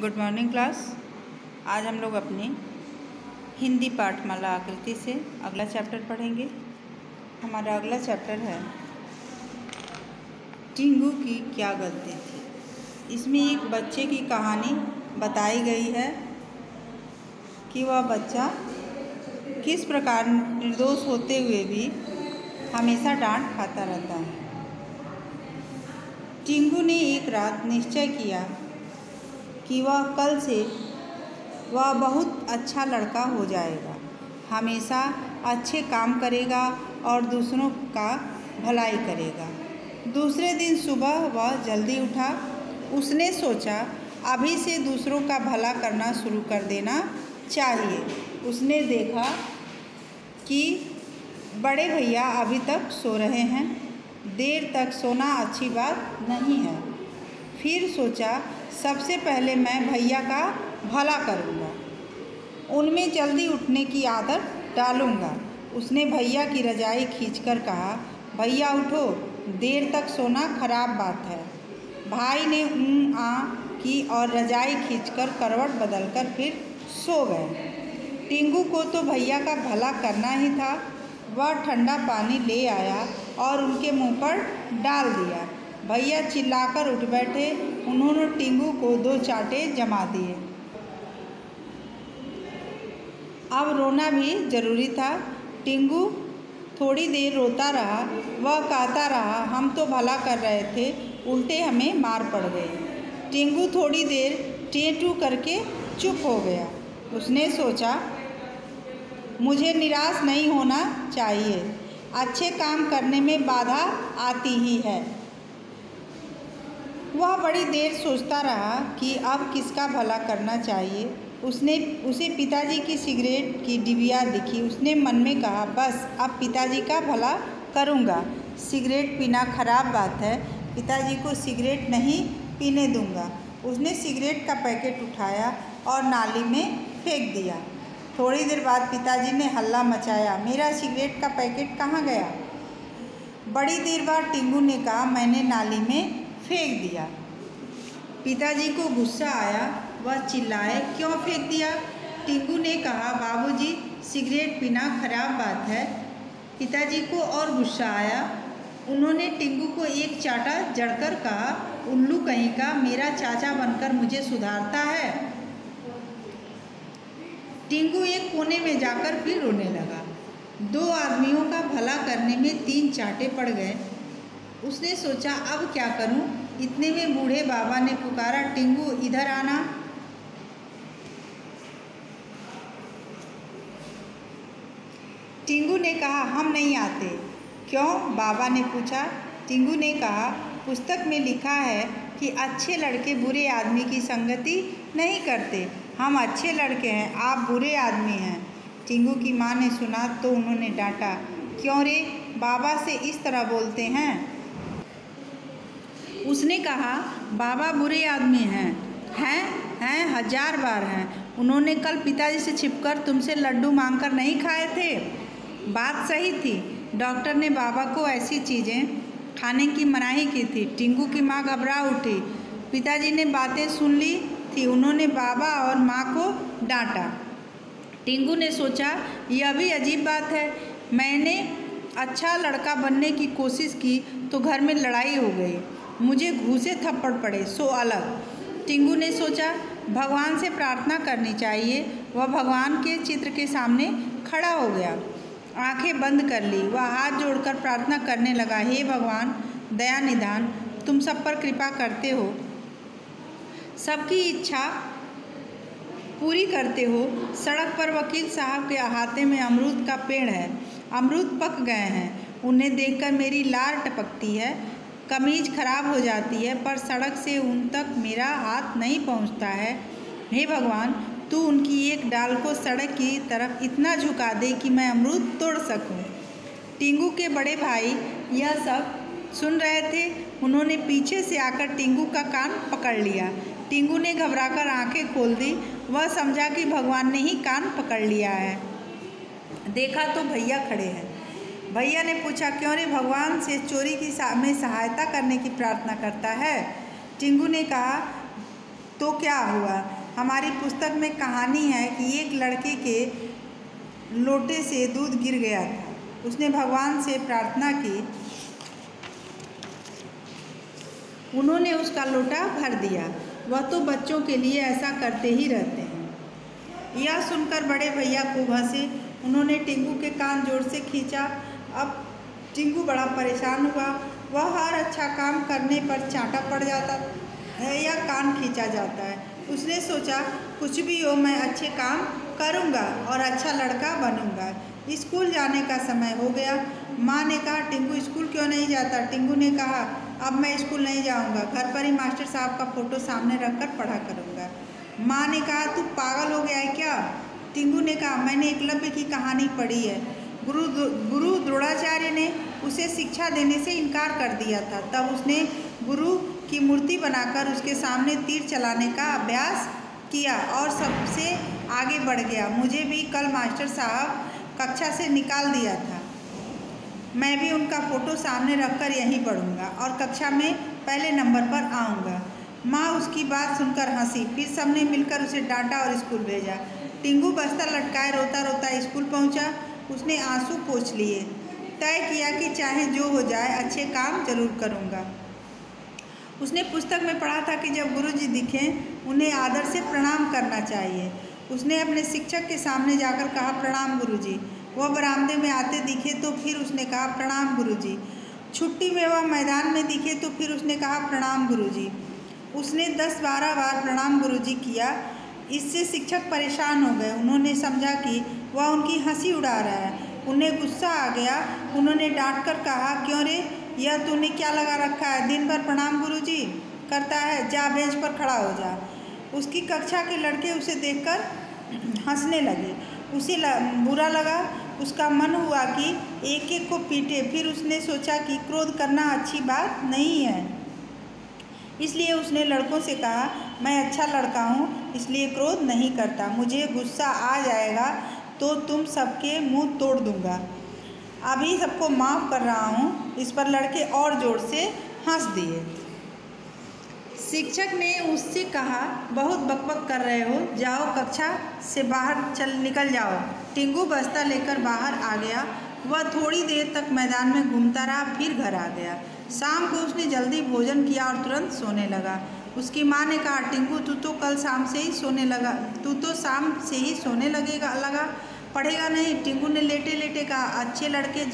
Good morning class आज हम लोग अपने हिंदी पाठमाला आकृति से अगला चैप्टर पढ़ेंगे। हमारा अगला चैप्टर है, टिंगू की क्या गलती थी? इसमें एक बच्चे की कहानी बताई गई है कि वह बच्चा किस प्रकार निर्दोष होते हुए भी हमेशा डांट खाता रहता है। टिंगू ने एक रात निश्चय किया कि वह कल से वह बहुत अच्छा लड़का हो जाएगा। हमेशा अच्छे काम करेगा और दूसरों का भलाई करेगा। दूसरे दिन सुबह वह जल्दी उठा। उसने सोचा, अभी से दूसरों का भला करना शुरू कर देना चाहिए। उसने देखा कि बड़े भैया अभी तक सो रहे हैं। देर तक सोना अच्छी बात नहीं है। फिर सोचा सबसे पहले मैं भैया का भला करूँगा। उनमें जल्दी उठने की आदत डालूँगा। उसने भैया की रजाई खींचकर कहा, भैया उठो, देर तक सोना खराब बात है। भाई ने ऊँ, आ, की और रजाई खींचकर करवट बदलकर फिर सो गए। टिंगू को तो भैया का भला करना ही था। वह ठंडा पानी ले आया और उनके मुँह पर डाल दिया। भैया चिल्लाकर उठ बैठे, उन्होंने टिंगू को दो चाटे जमा दिए। अब रोना भी ज़रूरी था। टिंगू थोड़ी देर रोता रहा, वह कहता रहा, हम तो भला कर रहे थे, उल्टे हमें मार पड़ गए। टिंगू थोड़ी देर टेटू करके चुप हो गया। उसने सोचा, मुझे निराश नहीं होना चाहिए। अच्छे काम करने में बाधा आती ही है। वह बड़ी देर सोचता रहा कि अब किसका भला करना चाहिए। उसने, उसे पिताजी की सिगरेट की डिबिया दिखी। उसने मन में कहा, बस, अब पिताजी का भला करूँगा। सिगरेट पीना खराब बात है। पिताजी को सिगरेट नहीं पीने दूँगा। उसने सिगरेट का पैकेट उठाया और नाली में फेंक दिया। थोड़ी देर बाद पिताजी ने हल्ला मचाया। मेरा सिगरेट का पैकेट कहाँ गया? बड़ी देर बाद टिंगू ने कहा, मैंने नाली में फेंक दिया। पिताजी को गुस्सा आया, वह चिल्लाए, क्यों फेंक दिया? टिंकू ने कहा, बाबूजी, सिगरेट पीना खराब बात है। पिताजी को और गुस्सा आया। उन्होंने टिंगू को एक चाटा जड़कर कहा, उल्लू कहीं का, मेरा चाचा बनकर मुझे सुधारता है। टिंगू एक कोने में जाकर फिर रोने लगा। दो आदमियों का भला करने में तीन चाटे पड़ गए। उसने सोचा, अब क्या करूँ? इतने में बूढ़े बाबा ने पुकारा, टिंगू, इधर आना। टिंगू ने कहा, हम नहीं आते। क्यों? बाबा ने पूछा। टिंगू ने कहा, पुस्तक में लिखा है कि अच्छे लड़के बुरे आदमी की संगति नहीं करते। हम अच्छे लड़के हैं, आप बुरे आदमी हैं। टिंगू की माँ ने सुना तो उन्होंने डांटा, क्यों रे? बाबा से इस तरह बोलते हैं? उसने कहा, बाबा बुरे आदमी हैं हैं हैं, हज़ार बार हैं। उन्होंने कल पिताजी से छिपकर तुमसे लड्डू मांगकर नहीं खाए थे? बात सही थी। डॉक्टर ने बाबा को ऐसी चीज़ें, खाने की मनाही की थी। टिंगू की माँ घबरा उठी। पिताजी ने बातें सुन ली थी। उन्होंने बाबा और माँ को डांटा। टिंगू ने सोचा, यह भी अजीब बात है। मैंने अच्छा लड़का बनने की कोशिश की तो घर में लड़ाई हो गई। मुझे घूसे थप्पड़ पड़े, सो अलग। टिंगू ने सोचा, भगवान से प्रार्थना करनी चाहिए। वह भगवान के चित्र के सामने खड़ा हो गया। आँखें बंद कर ली। वह हाथ जोड़कर प्रार्थना करने लगा, हे भगवान, दया निदान, तुम सब पर कृपा करते हो। सबकी इच्छा पूरी करते हो। सड़क पर वकील साहब के अहाते में अमरूद का पेड़ है। अमरूद पक गए हैं। उन्हें देखकर मेरी लार टपकती है। कमीज खराब हो जाती है, पर सड़क से उन तक मेरा हाथ नहीं पहुँचता है। हे भगवान, तू उनकी एक डाल को सड़क की तरफ़ इतना झुका दे कि मैं अमरूद तोड़ सकूँ। टिंगू के बड़े भाई यह सब सुन रहे थे। उन्होंने पीछे से आकर टिंगू का कान पकड़ लिया। टिंगू ने घबराकर आँखें खोल दी। वह समझा कि भगवान ने ही कान पकड़ लिया है। देखा तो भैया खड़े हैं। भैया ने पूछा, क्यों रे भगवान? से चोरी की में सहायता करने की प्रार्थना करता है। टिंगू ने कहा तो क्या हुआ? हमारी पुस्तक में कहानी है कि एक लड़के के लोटे से दूध गिर गया था। उसने भगवान से प्रार्थना की। उन्होंने उसका लोटा भर दिया। वह तो बच्चों के लिए ऐसा करते ही रहते हैं। यह सुनकर बड़े भैया खूब हंसे। उन्होंने टिंगू के कान ज़ोर से खींचा। अब टिंकू बड़ा परेशान हुआ। वह हर अच्छा काम करने पर चाटा पड़ जाता है या कान खींचा जाता है। उसने सोचा, कुछ भी हो, मैं अच्छे काम करूँगा और अच्छा लड़का बनूँगा। स्कूल जाने का समय हो गया। माँ ने कहा, टिंकू, स्कूल क्यों नहीं जाता? टिंकू ने कहा, अब मैं स्कूल नहीं जाऊँगा। घर पर ही मास्टर साहब का फ़ोटो सामने रखकर पढ़ा करूँगा। माँ ने कहा, तू पागल हो गया है क्या? टिंगू ने कहा, मैंने एकलव्य की कहानी पढ़ी है। गुरु गुरु द्रोणाचार्य ने उसे शिक्षा देने से इनकार कर दिया था। तब उसने गुरु की मूर्ति बनाकर उसके सामने तीर चलाने का अभ्यास किया और सबसे आगे बढ़ गया। मुझे भी कल मास्टर साहब कक्षा से निकाल दिया था। मैं भी उनका फ़ोटो सामने रखकर यहीं पढ़ूँगा और कक्षा में पहले नंबर पर आऊँगा। माँ उसकी बात सुनकर हँसी। फिर सबने मिलकर उसे डांटा और स्कूल भेजा। टिंगू बस्ता लटकाए रोता रोता स्कूल पहुँचा। उसने आँसू पोछ लिए। तय किया कि चाहे जो हो जाए, अच्छे काम ज़रूर करूँगा। उसने पुस्तक में पढ़ा था कि जब गुरुजी दिखें, उन्हें आदर से प्रणाम करना चाहिए। उसने अपने शिक्षक के सामने जाकर कहा, प्रणाम गुरुजी। वह बरामदे में आते दिखे तो फिर उसने कहा, प्रणाम गुरुजी। छुट्टी में वह मैदान में दिखे तो फिर उसने कहा, प्रणाम गुरुजी। उसने दस बारह बार प्रणाम गुरुजी किया। इससे शिक्षक परेशान हो गए। उन्होंने समझा कि वह उनकी हँसी उड़ा रहा है। उन्हें गुस्सा आ गया। उन्होंने डांट कर कहा क्यों रे? यह तूने क्या लगा रखा है? दिन भर प्रणाम गुरुजी। करता है जा बेंच पर खड़ा हो जा। उसकी कक्षा के लड़के उसे देखकर हंसने लगे। उसे ल, बुरा लगा। उसका मन हुआ कि एक एक को पीटे। फिर उसने सोचा कि क्रोध करना अच्छी बात नहीं है। इसलिए उसने लड़कों से कहा मैं अच्छा लड़का हूँ इसलिए क्रोध नहीं करता। मुझे गुस्सा आ जाएगा। तो तुम सबके मुँह तोड़ दूँगा। अभी सबको माफ़ कर रहा हूँ, इस पर लड़के और ज़ोर से हंस दिए। शिक्षक ने उससे कहा, बहुत बकबक कर रहे हो, जाओ कक्षा से बाहर चल, निकल जाओ। टिंगू बस्ता लेकर बाहर आ गया। वह थोड़ी देर तक मैदान में घूमता रहा, फिर घर आ गया। शाम को उसने जल्दी भोजन किया और तुरंत सोने लगा। उसकी माँ ने कहा टिंकू तू तो कल शाम से ही सोने लगा, तू तो शाम से ही सोने लगेगा, लगा। पढ़ेगा नहीं टिंकू ने लेटे लेटे कहा, अच्छे लड़के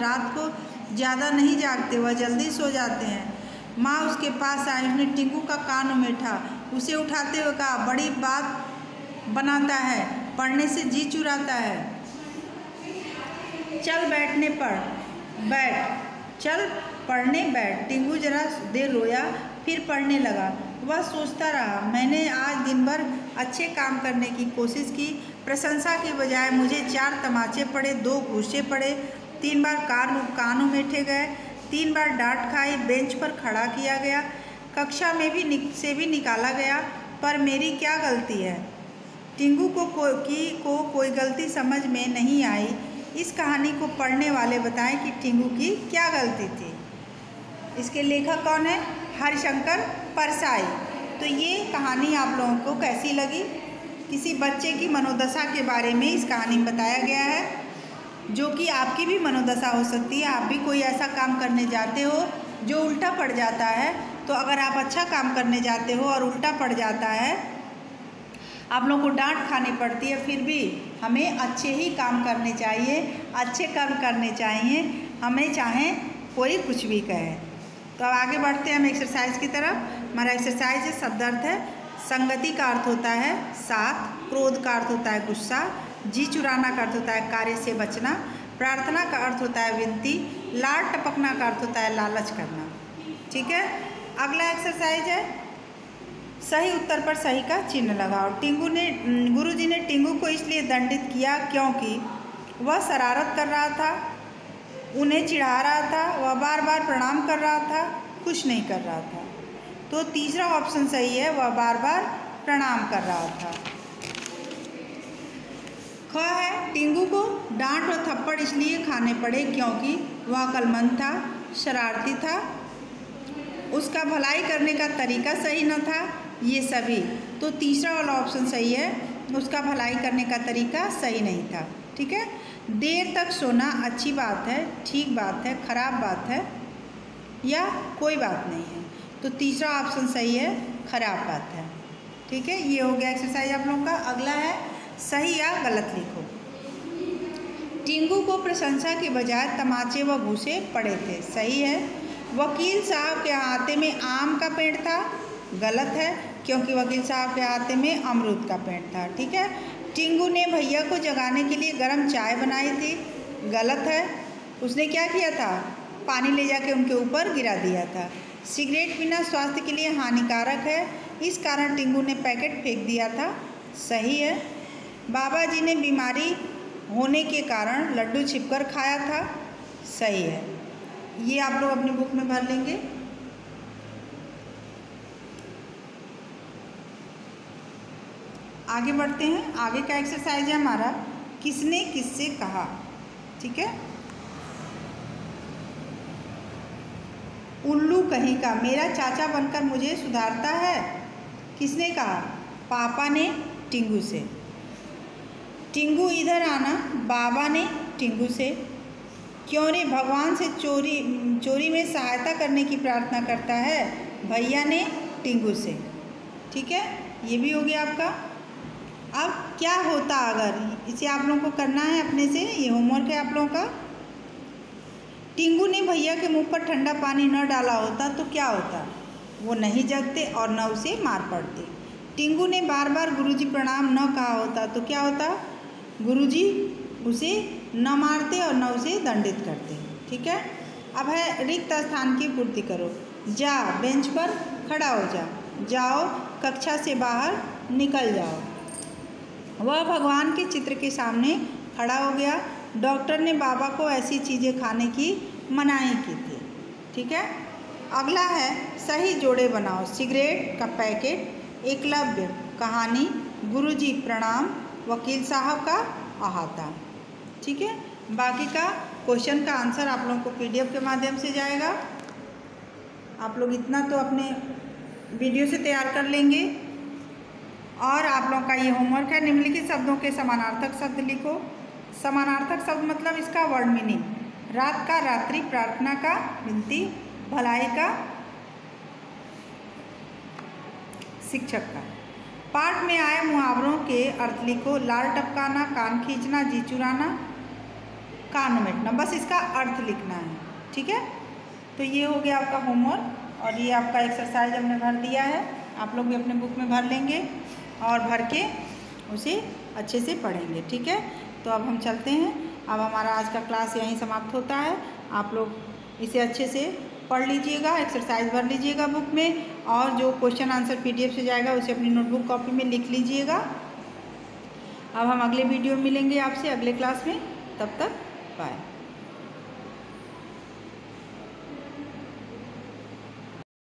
रात को ज़्यादा नहीं जागते, वह जल्दी सो जाते हैं। माँ उसके पास आई उसने टिंकू का कान उमेठा उसे उठाते हुए कहा, बड़ी बात बनाता है, पढ़ने से जी चुराता है। चल बैठने पर, बैठ, चल, पढ़ने बैठ। टिंगू जरा देर रोया, फिर पढ़ने लगा। वह सोचता रहा, मैंने आज दिन भर अच्छे काम करने की कोशिश की। प्रशंसा के बजाय मुझे चार तमाचे पड़े दो घूसे पड़े तीन बार कान कानों मेठे गए तीन बार डांट खाई बेंच पर खड़ा किया गया कक्षा में भी निक, से भी निकाला गया पर मेरी क्या गलती है? टिंगू को को की को कोई गलती समझ में नहीं आई। इस कहानी को पढ़ने वाले बताएँ कि टिंगू की क्या गलती थी। इसके लेखक कौन है? हरिशंकर परसाई। तो ये कहानी आप लोगों को कैसी लगी? किसी बच्चे की मनोदशा के बारे में इस कहानी में बताया गया है, जो कि आपकी भी मनोदशा हो सकती है। आप भी कोई ऐसा काम करने जाते हो, जो उल्टा पड़ जाता है तो अगर आप अच्छा काम करने जाते हो और उल्टा पड़ जाता है, आप लोगों को डांट खानी पड़ती है, फिर भी हमें अच्छे ही काम करने चाहिए, अच्छे कर्म करने चाहिए। हमें चाहे कोई कुछ भी कहे। तो अब आगे बढ़ते हैं हम एक्सरसाइज की तरफ़। हमारा एक्सरसाइज है, शब्द अर्थ है, संगति का अर्थ होता है साथ, क्रोध का अर्थ होता है गुस्सा जी चुराना का अर्थ होता है कार्य से बचना, प्रार्थना का अर्थ होता है विनती लाल टपकना का अर्थ होता है लालच करना। ठीक है? अगला एक्सरसाइज है, सही उत्तर पर सही का चिन्ह लगाओ। टिंगू ने गुरुजी ने टिंगू को इसलिए दंडित किया क्योंकि वह शरारत कर रहा था, उन्हें चिढ़ा रहा था, वह बार बार प्रणाम कर रहा था, कुछ नहीं कर रहा था। तो तीसरा ऑप्शन सही है, वह बार बार प्रणाम कर रहा था। ख है टिंगू को डांट और थप्पड़ इसलिए खाने पड़े क्योंकि वह कलमंद था, शरारती था। उसका भलाई करने का तरीका सही न था, ये सभी। तो तीसरा वाला ऑप्शन सही है, उसका भलाई करने का तरीका सही नहीं था। ठीक है? देर तक सोना अच्छी बात है, ठीक बात है, खराब बात है, या कोई बात नहीं है। तो तीसरा ऑप्शन सही है, खराब बात है। ठीक है, ये हो गया एक्सरसाइज आप लोगों का। अगला है, सही या गलत लिखो। टिंगू को प्रशंसा के बजाय तमाचे व घूसे पड़े थे। सही है। वकील साहब के हाथे में आम का पेड़ था। गलत है, क्योंकि वकील साहब के हाथे में अमरूद का पेड़ था। ठीक है। टिंगू ने भैया को जगाने के लिए गर्म चाय बनाई थी। गलत है। उसने क्या किया था? पानी ले जाके उनके ऊपर गिरा दिया था। सिगरेट पीना स्वास्थ्य के लिए हानिकारक है। इस कारण टिंगू ने पैकेट फेंक दिया था। सही है। बाबा जी ने बीमारी होने के कारण लड्डू छिपकर खाया था। सही है। ये आप लोग अपनी बुक में भर लेंगे। आगे बढ़ते हैं। आगे का एक्सरसाइज है हमारा। किसने किससे कहा? ठीक है? उल्लू कहीं का, मेरा चाचा बनकर मुझे सुधारता है? किसने कहा? पापा ने टिंगू से। टिंगू इधर आना, बाबा ने टिंगू से। क्यों ने भगवान से चोरी चोरी में सहायता करने की प्रार्थना करता है? भैया ने टिंगू से। ठीक है, ये भी हो गया आपका। अब क्या होता अगर? इसे आप लोगों को करना है अपने से? ये होमवर्क है आप लोगों का? टिंगू ने भैया के मुँह पर ठंडा पानी न डाला होता तो क्या होता? वो नहीं जगते और न उसे मार पड़ते। टिंगू ने बार बार गुरुजी प्रणाम न कहा होता तो क्या होता? गुरुजी उसे न मारते और न उसे दंडित करते। ठीक है? अब है रिक्त स्थान की पूर्ति करो। जा, बेंच पर खड़ा हो जा। जाओ, कक्षा से बाहर निकल जाओ। वह भगवान के चित्र के सामने खड़ा हो गया। डॉक्टर ने बाबा को ऐसी चीज़ें खाने की मनाही की थी। ठीक है? अगला है, सही जोड़े बनाओ। सिगरेट का पैकेट, एकलव्य कहानी, गुरुजी प्रणाम, वकील साहब का अहाता। ठीक है? बाकी का क्वेश्चन का आंसर आप लोगों को पीडीएफ के माध्यम से जाएगा। आप लोग इतना तो अपने वीडियो से तैयार कर लेंगे। और आप लोगों का ये होमवर्क है, निम्नलिखित शब्दों के समानार्थक शब्द लिखो। समानार्थक शब्द मतलब इसका वर्ड मीनिंग रात का रात्रि प्रार्थना का विनती, भलाई का शिक्षक का। पाठ में आए मुहावरों के अर्थ लिखो, लाल टपकाना, कान खींचना, जी चुराना, कान मेटना बस इसका अर्थ लिखना है, ठीक है? तो ये हो गया आपका होमवर्क और ये आपका एक्सरसाइज हमने भर दिया है। आप लोग भी अपने बुक में भर लेंगे और भर के उसे अच्छे से पढ़ेंगे, ठीक है? तो अब हम चलते हैं। अब हमारा आज का क्लास यहीं समाप्त होता है। आप लोग इसे अच्छे से पढ़ लीजिएगा एक्सरसाइज भर लीजिएगा बुक में और जो क्वेश्चन आंसर पीडीएफ से जाएगा, उसे अपनी नोटबुक कॉपी में लिख लीजिएगा। अब हम अगले वीडियो में मिलेंगे आपसे, अगले क्लास में। तब तक बाय